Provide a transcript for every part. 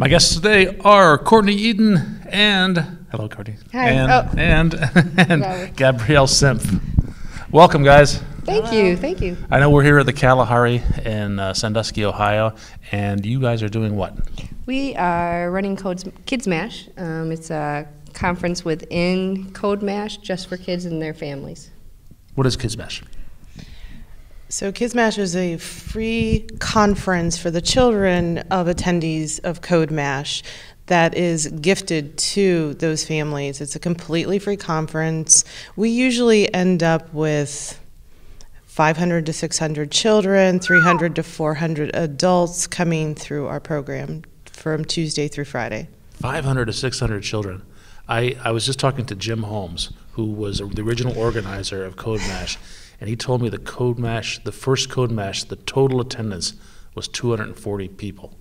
My guests today are Courtney Eaton and hello, Courtney. Hi. And Oh. and, and Robert. Gabrielle Sempf. Welcome, guys. Thank you, thank you. I know we're here at the Kalahari in uh, Sandusky, Ohio, and you guys are doing what? We are running Codes, Kids Mash. Um, it's a conference within Code Mash just for kids and their families. What is Kids Mash? So Kids Mash is a free conference for the children of attendees of Code Mash that is gifted to those families. It's a completely free conference. We usually end up with 500 to 600 children, 300 to 400 adults coming through our program from Tuesday through Friday. 500 to 600 children. I, I was just talking to Jim Holmes, who was the original organizer of Code Mash, and he told me the Code Mash, the first Code Mash, the total attendance was 240 people.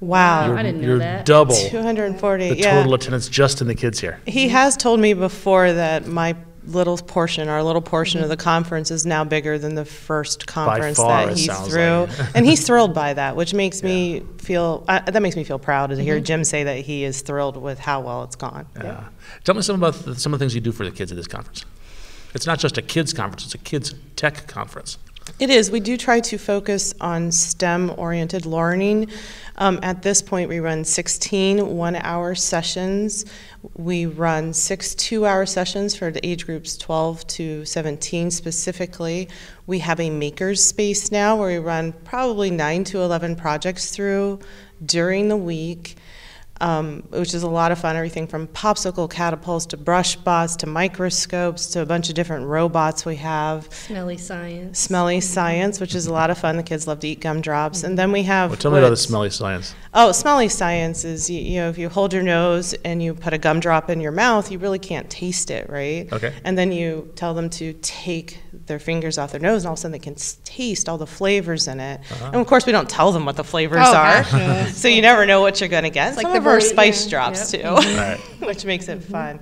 Wow. You're, I didn't know you're that. double 240. the yeah. total attendance just in the kids here. He has told me before that my little portion, our little portion of the conference, is now bigger than the first conference far, that it he sounds threw, like. and he's thrilled by that, which makes me feel uh, that makes me feel proud to Mm-hmm. hear Jim say that he is thrilled with how well it's gone. Yeah. Tell me some about the, some of the things you do for the kids at this conference. It's not just a kids conference; it's a kids tech conference. It is. We do try to focus on STEM oriented learning. Um, at this point, we run 16 one hour sessions. We run six two hour sessions for the age groups 12 to 17 specifically. We have a maker's space now where we run probably 9 to 11 projects through during the week. Um, which is a lot of fun. Everything from popsicle catapults to brush bots to microscopes to a bunch of different robots we have. Smelly science. Smelly Science, which is a lot of fun. The kids love to eat gumdrops. And then we have. Well, tell me about the smelly science. Oh, Smelly Science is, you, you know, if you hold your nose and you put a gumdrop in your mouth, you really can't taste it, right? Okay. And then you tell them to take their fingers off their nose, and all of a sudden they can taste all the flavors in it. Uh-huh. And of course, we don't tell them what the flavors Oh, are. gosh, no. so you never know what you're going to get. like Some the of our spice yeah, drops, yep. too, mm-hmm. Right. which makes it fun.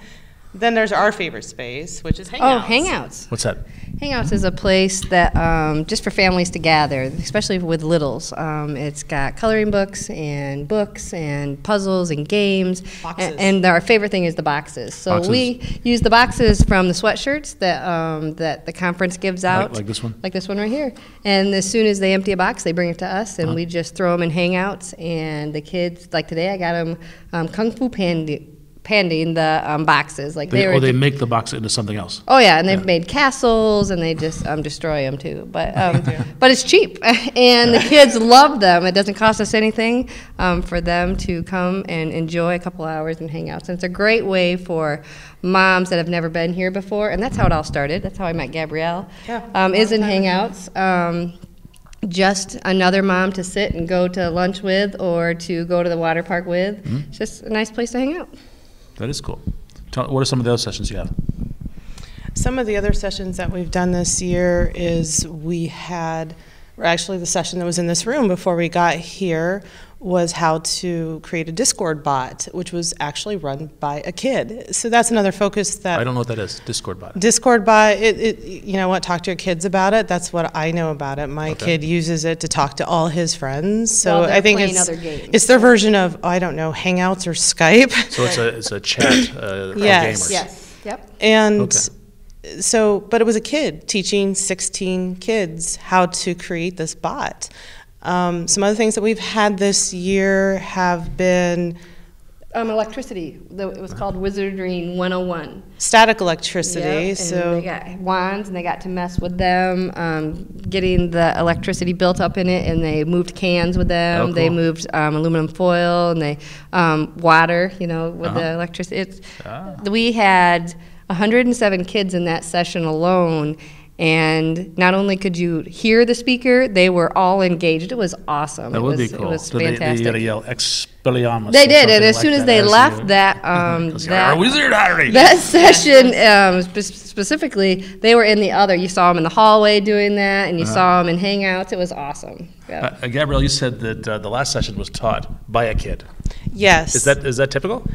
Then there's our favorite space, which is Hangouts. Oh, Hangouts. What's that? Hangouts is a place that um, just for families to gather, especially with littles. Um, it's got coloring books and books and puzzles and games. Boxes. A- And, our favorite thing is the boxes. So Boxes. we use the boxes from the sweatshirts that um, that the conference gives out. like this one? Like this one right here. And as soon as they empty a box, they bring it to us, and we just throw them in Hangouts. And the kids, like today, I got them um, Kung Fu Panda. Panding the um, boxes, like They, they, were. or they make the box into something else. Oh yeah, and they've made castles, and they just um, destroy them too. But um, but it's cheap, and the kids love them. It doesn't cost us anything um, for them to come and enjoy a couple hours and hang out. So it's a great way for moms that have never been here before, and that's how it all started. That's how I met Gabrielle. Yeah, um, is in Hangouts. Um, just another mom to sit and go to lunch with, or to go to the water park with. It's just a nice place to hang out. That is cool. Tell, what are some of the other sessions you have? Some of the other sessions that we've done this year is we had, actually the session that was in this room before we got here was how to create a Discord bot, which was actually run by a kid. So that's another focus that I don't know what that is. Discord bot. Discord bot, it, it, you know what, talk to your kids about it. That's what I know about it. My Okay. kid uses it to talk to all his friends. So While I think it's, other it's their version of, I don't know, Hangouts or Skype. So it's a it's a chat uh, Yes. gamers. Yes. Yep. And Okay. so, but it was a kid teaching 16 kids how to create this bot. Um, some other things that we've had this year have been Um, electricity. The, it was called Wizardry 101. static electricity. Yep, and so they got wands and they got to mess with them, um, getting the electricity built up in it, and they moved cans with them. Oh, They moved um, aluminum foil and they um, water, you know, with the Uh-huh. electricity. It's, Ah. We had 107 kids in that session alone. And not only could you hear the speaker, they were all engaged. It was awesome. That it would was, be cool. It was so they, fantastic. they gotta yell Expelliarmus. They did, and as like soon as they as left that, um, that wizard that session, um, spe- specifically, they were in the other. You saw them in the hallway doing that, and you Uh-huh. saw them in Hangouts. It was awesome. Yeah. Uh, uh, Gabrielle, you said that uh, the last session was taught by a kid. yes, Is that is that typical?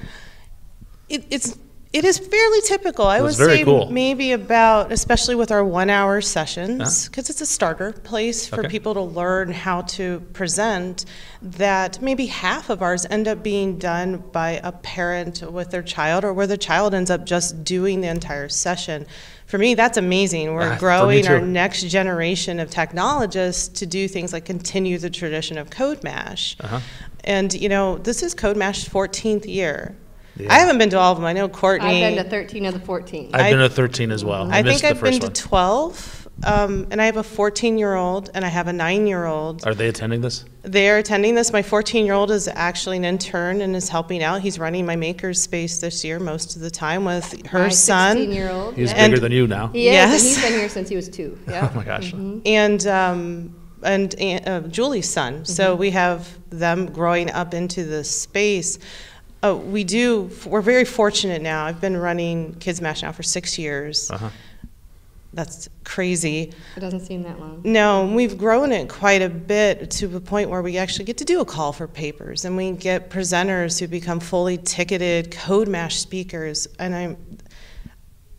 it, it's It is fairly typical. I would say cool. maybe about, especially with our one-hour sessions, because it's a starter place for Okay. people to learn how to present. That maybe half of ours end up being done by a parent with their child, or where the child ends up just doing the entire session. For me, that's amazing. We're me growing our next generation of technologists to do things like continue the tradition of Code Mash. Uh-huh. And you know, this is Code Mash's 14th year. Yeah. I haven't been to all of them. I know Courtney. I've been to 13 of the 14. I've I- been to 13 as well. I, I think the I've been first to 12, um, and I have a 14 year old and I have a 9 year old. Are they attending this? They're attending this. My 14 year old is actually an intern and is helping out. He's running my maker's space this year most of the time with her My son. 16-year-old. He's yeah. And- bigger than you now. He is, Yes. and he's been here since he was two. Yeah. Oh my gosh. and um, and uh, Julie's son. So we have them growing up into the space. Uh, we do. We're very fortunate now. I've been running Kids Mash now for six years. Uh-huh. That's crazy. It doesn't seem that long. No, we've grown it quite a bit to the point where we actually get to do a call for papers, and we get presenters who become fully ticketed Code Mash speakers. And I'm,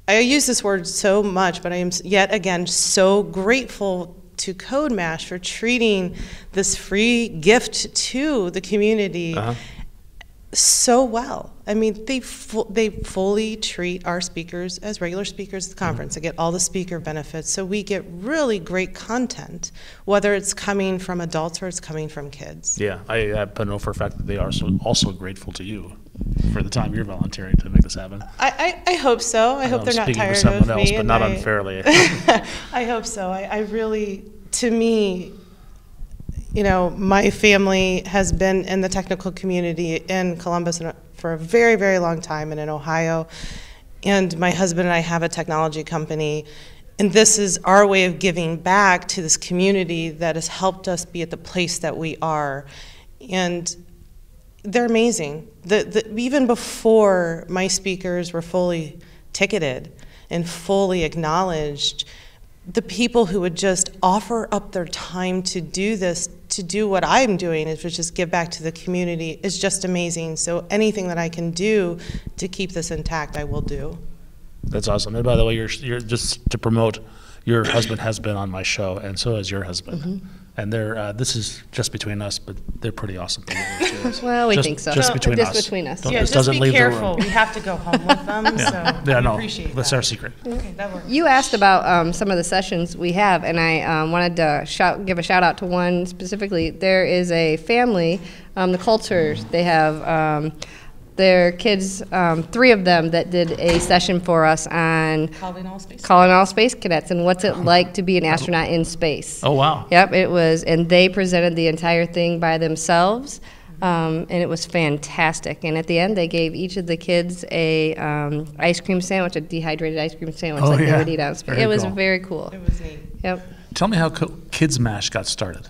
I use this word so much, but I am yet again so grateful to Code Mash for treating this free gift to the community Uh-huh. So well. I mean, they fu- they fully treat our speakers as regular speakers at the conference. They get all the speaker benefits, so we get really great content, whether it's coming from adults or it's coming from kids. Yeah, I, I know for a fact that they are so, also grateful to you for the time you're volunteering to make this happen. I, I, I hope so. I, know hope they're not tired someone of else, me. but not I- unfairly. I hope so. I, I really, to me, you know, my family has been in the technical community in Columbus for a very, very long time and in Ohio. And my husband and I have a technology company. And this is our way of giving back to this community that has helped us be at the place that we are. And they're amazing. The, the, even before my speakers were fully ticketed and fully acknowledged, the people who would just offer up their time to do this, to do what I'm doing, is which is give back to the community, is just amazing. So anything that I can do to keep this intact, I will do. That's awesome. And by the way, you're, you're just to promote, your husband has been on my show, and so has your husband. Mm-hmm. And they're, uh, this is just between us, but they're pretty awesome people. Well, we Just- think so. Just No, between just us. between us. Don't- yeah, this just doesn't be leave the room. careful. We have to go home with them, Yeah, so yeah, we no, appreciate that's that. our secret. Okay, that works. You asked about um, some of the sessions we have, and I um, wanted to shout, give a shout out to one specifically. There is a family, um, the Coulters. They have um, their kids, um, three of them, that did a session for us on Calling all space. calling all space cadets and what's it like to be an astronaut in space. Oh, wow. Yep, it was, and they presented the entire thing by themselves, um, and it was fantastic. And at the end, they gave each of the kids a um, ice cream sandwich, a dehydrated ice cream sandwich Oh, that yeah. they would eat out. of space. Very It was cool. very cool. It was neat. Yep. Tell me how Co- Kids Mash got started.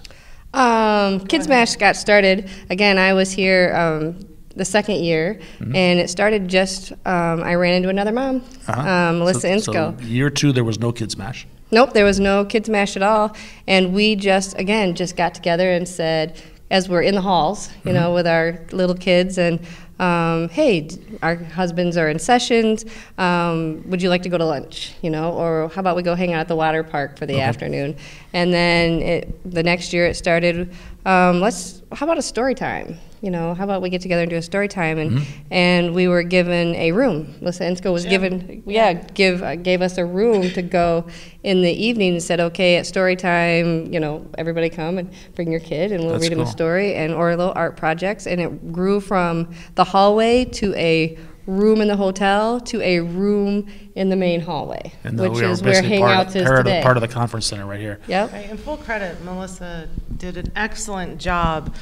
Um, Kids Mash got started. Again, I was here um, the second year, Mm-hmm. and it started just. Um, I ran into another mom, Uh-huh. um, Melissa so, Insco. So year two, there was no Kids Mash. Nope, there was no kids mash at all, and we just again just got together and said, as we're in the halls, you know, with our little kids, and um, hey, our husbands are in sessions. Um, would you like to go to lunch? You know, or how about we go hang out at the water park for the afternoon? And then it, the next year it started. Um, let's how about a story time? You know, how about we get together and do a story time? And and we were given a room. Melissa Ensko was given, yeah, give uh, gave us a room to go in the evening and said, okay, at story time, you know, everybody come and bring your kid, and we'll That's read them a story and or a little art projects. And it grew from the hallway to a room in the hotel to a room in the main hallway, And uh, which we is where basically part, Hangouts of, is part, today. of, part of the conference center right here. Yep. Right, in full credit, Melissa did an excellent job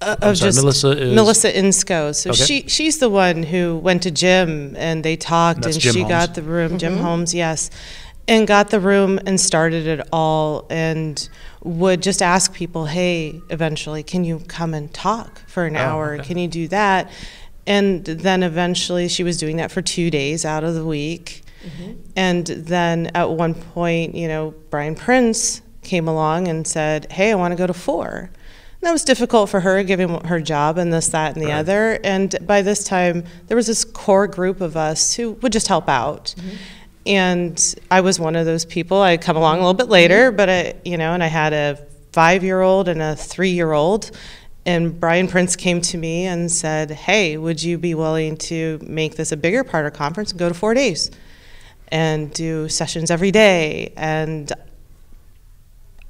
uh, of sorry, just Melissa is- Melissa Insco. So Okay. she she's the one who went to Jim and they talked That's and she Holmes. got the room. Jim Holmes, yes, and got the room and started it all and would just ask people, hey, eventually, can you come and talk for an Oh, hour? okay. Can you do that? And then eventually, she was doing that for two days out of the week. Mm-hmm. And then at one point, you know, Brian Prince came along and said, Hey, I want to go to four. And That was difficult for her, given her job and this, that, and the Right. other. And by this time, there was this core group of us who would just help out. Mm-hmm. And I was one of those people. I'd come along a little bit later, mm-hmm. but I, you know, and I had a five-year-old and a three-year-old. And Brian Prince came to me and said, "Hey, would you be willing to make this a bigger part of conference and go to four days, and do sessions every day?" And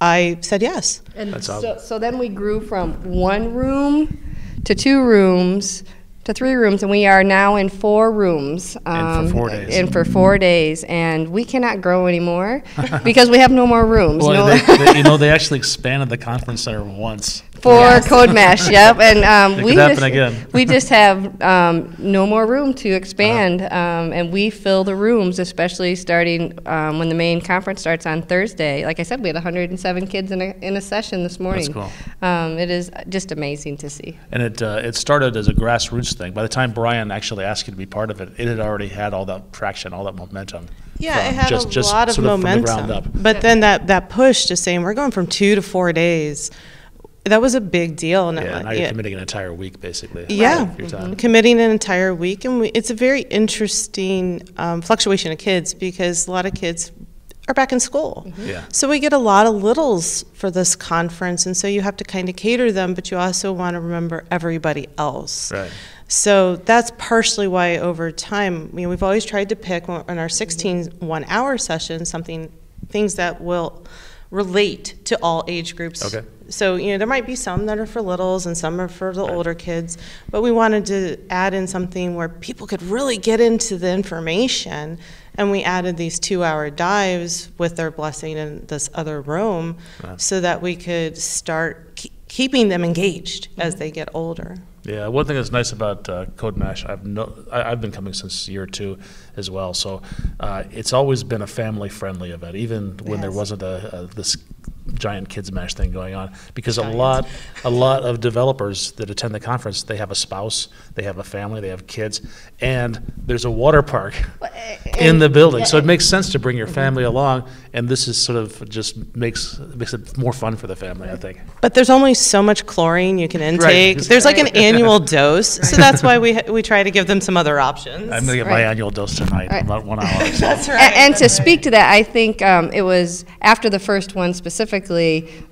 I said yes. And That's so, so then we grew from one room to two rooms to three rooms, and we are now in four rooms. And for four um, days. And for four days, and we cannot grow anymore because we have no more rooms. Well, no, they, they, you know, they actually expanded the conference center once. For Code Mash, yep, and um, It we could just again. we just have um, no more room to expand, um, and we fill the rooms, especially starting um, when the main conference starts on Thursday. Like I said, we had 107 kids in a in a session this morning. That's cool. Um, it is just amazing to see. And it, uh, it started as a grassroots thing. By the time Brian actually asked you to be part of it, it had already had all that traction, all that momentum. Yeah, it had just- a just lot of sort from the momentum. ground up. But then that, that push to saying we're going from two to four days, that was a big deal. And Yeah, now you're committing an entire week, basically. Yeah, time. committing an entire week, and we, it's a very interesting um, fluctuation of kids because a lot of kids are back in school. Yeah. So we get a lot of littles for this conference, and so you have to kind of cater them, but you also want to remember everybody else. Right. So that's partially why over time, you know, we've always tried to pick on our 16 one-hour sessions something, things that will relate to all age groups. Okay. So, you know, there might be some that are for littles and some are for the older kids, but we wanted to add in something where people could really get into the information. And we added these two-hour dives with their blessing in this other room Right. so that we could start ke- keeping them engaged as mm-hmm. they get older. Yeah, one thing that's nice about uh, Code Mash, I've no, I, I've been coming since year two as well. So uh, it's always been a family-friendly event, even when there wasn't a, a this giant kids mash thing going on. Because a lot, a lot of developers that attend the conference, they have a spouse, they have a family, they have kids, and there's a water park in the building. So it makes sense to bring your family along, and this is sort of just makes makes it more fun for the family, I think. But there's only so much chlorine you can intake. There's like an annual dose, so that's why we we try to give them some other options. I'm gonna get my annual dose tonight, Right. about one hour. So. That's A- right. And, to speak to that, I think um, it was after the first one specifically,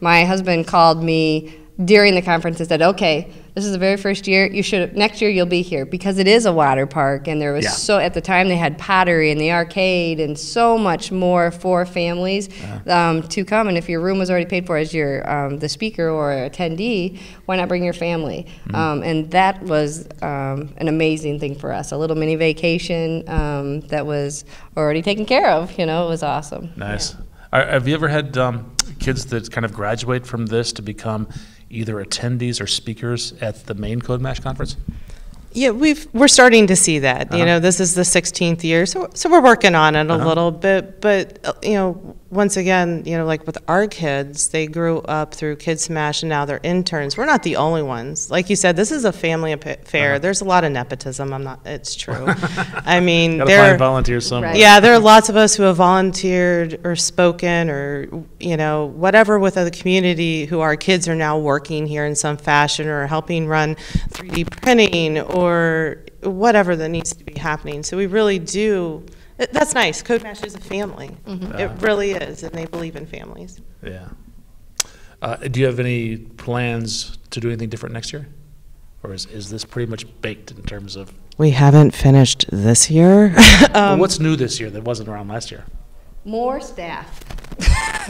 my husband called me during the conference and said, okay, this is the very first year, you should, next year you'll be here, because it is a water park, and there was Yeah. so, at the time, they had pottery and the arcade and so much more for families um, to come, and if your room was already paid for as your, um, the speaker or attendee, why not bring your family? Um, And that was um, an amazing thing for us, a little mini vacation um, that was already taken care of, you know, it was awesome. Nice. Are, have you ever had um, kids that kind of graduate from this to become either attendees or speakers at the main Code Mash conference? Yeah, we've we're starting to see that. You Uh-huh. know, this is the 16th year, so so we're working on it a Uh-huh. little bit. But uh, you know, once again, you know, like with our kids, they grew up through Kids Mash, and now they're interns. We're not the only ones. Like you said, this is a family affair. Uh-huh. There's a lot of nepotism. I'm not. It's true. I mean, there. find volunteers somewhere. Right. Yeah, there are lots of us who have volunteered or spoken or, you know, whatever with the community who our kids are now working here in some fashion or helping run 3D printing or whatever that needs to be happening. So we really do, that's nice. Code Mash is a family. It really is, and they believe in families. Yeah. Uh, do you have any plans to do anything different next year? Or is, is this pretty much baked in terms of, We haven't finished this year. well, what's new this year that wasn't around last year? More staff.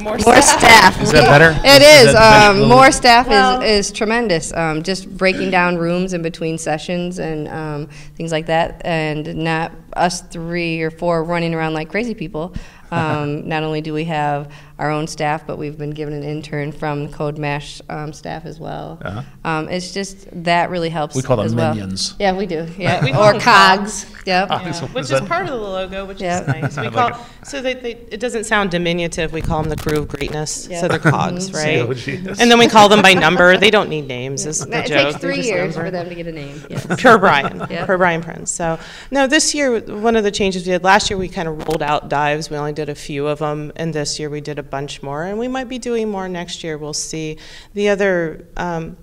More More staff. Is that better? It Is is. Um, more staff Well- is, is tremendous. Um, just breaking down rooms in between sessions and um, things like that, and not us three or four running around like crazy people. Um, not only do we have our own staff, but we've been given an intern from Code Mash um, staff as well. Uh-huh. Um, it's just that really helps. We call them as well. minions. Yeah, we do. Yeah, We or cogs. Yep. Ah, so Which is is part of the logo, which Yeah. is nice. We call, like so they, they, it doesn't sound diminutive, we call them the crew of greatness, Yeah. so they're cogs, right? COGs. And then we call them by number, they don't need names, is the It joke. takes three years numbered. for them to get a name. Yes. Per Brian, Yeah. per Brian Prince. So, no, this year, one of the changes we did, last year, we kind of rolled out dives. We only did did a few of them, and this year we did a bunch more, and we might be doing more next year. We'll see. The other, um,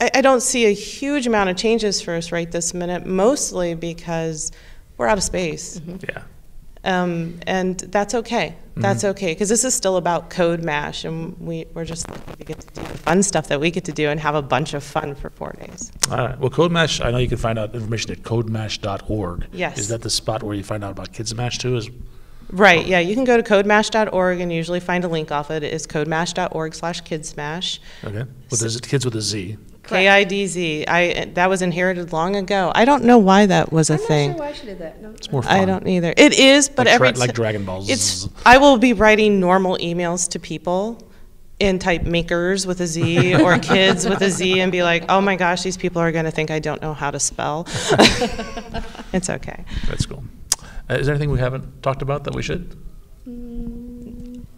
I, I don't see a huge amount of changes for us right this minute, mostly because we're out of space. Yeah. Um, and that's okay. That's okay because this is still about Code Mash, and we, we're just lucky to get to do the fun stuff that we get to do and have a bunch of fun for four days. All right. Well, Code Mash, I know you can find out information at codemash.org. Yes. Is that the spot where you find out about Kids Mash too? Is Right, yeah, you can go to codemash.org and usually find a link off it. It is codemash.org slash kidsmash. okay. Well, there's kids with a Z. K-I-D-Z. I, that was inherited long ago. I don't know why that was a thing. Not sure why she did that. No. It's more fun. I don't either. It is, but Like every Dra- like Dragon Balls. It's. I will be writing normal emails to people in type makers with a Z or kids with a Z and be like, oh my gosh, these people are going to think I don't know how to spell. it's okay. That's cool. Uh, is there anything we haven't talked about that we should?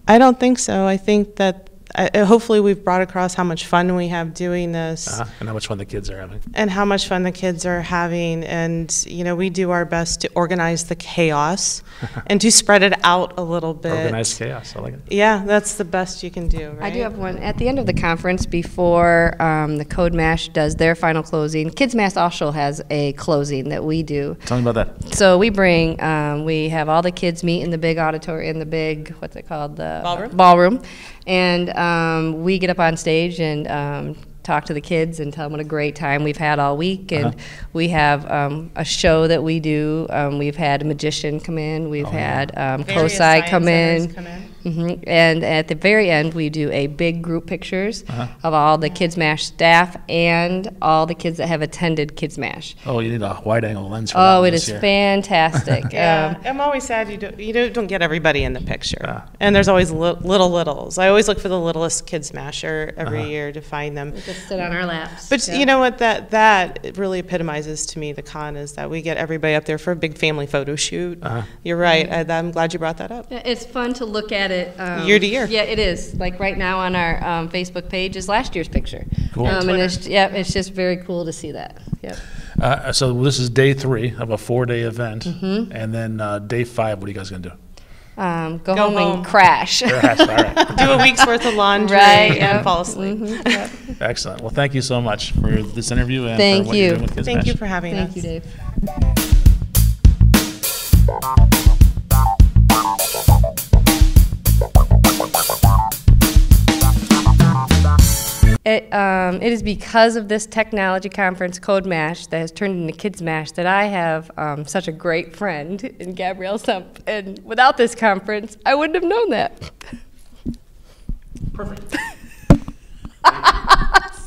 I don't think so. I think that I, uh, hopefully we've brought across how much fun we have doing this. Uh-huh. And how much fun the kids are having. and how much fun the kids are having and you know we do our best to organize the chaos and to spread it out a little bit Organized chaos. I like it. yeah that's the best you can do right I do have one at the end of the conference before um, the Code Mash does their final closing. Kids Mash also has a closing that we do. Tell me about that. So we bring, um, we have all the kids meet in the big auditorium, in the big, what's it called? The Ballroom? Ballroom. And um, we get up on stage and um, talk to the kids and tell them what a great time we've had all week. And we have um, a show that we do. Um, we've had a magician come in. We've had um, COSI come in. come in. Mhm. And at the very end, we do a big group pictures Uh-huh. of all the Kids Mash staff and all the kids that have attended Kids Mash. Oh, you need a wide angle lens for that Oh, one it this is year. fantastic. yeah Um, i'm always sad you don't you don't, don't get everybody in the picture Ah. and there's always li- little littles i always look for the littlest kid smasher every Uh-huh. year to find them just sit on our laps. but you know what that that really epitomizes to me the con is that we get everybody up there for a big family photo shoot Uh-huh. you're right I, i'm glad you brought that up It's fun to look at it. Um, Year to year. Yeah, it is. Like right now on our um, Facebook page is last year's picture. Cool. Um, and it's, yeah, it's just very cool to see that. Yep. Uh, so this is day three of a four-day event, Mm-hmm. and then uh, day five. What are you guys gonna do? Um, go, Go home, home. and crash. Perhaps, all right. do a week's worth of laundry Right, and yep. fall asleep Mhm, yep. Excellent. Well, thank you so much for this interview and Thank for what you're doing with Kids thank Mash. you for having us Thank you, Dave. It, um, it is because of this technology conference, Code Mash, that has turned into Kids Mash, that I have um, such a great friend in Gabrielle Sempf. And without this conference, I wouldn't have known that. Perfect.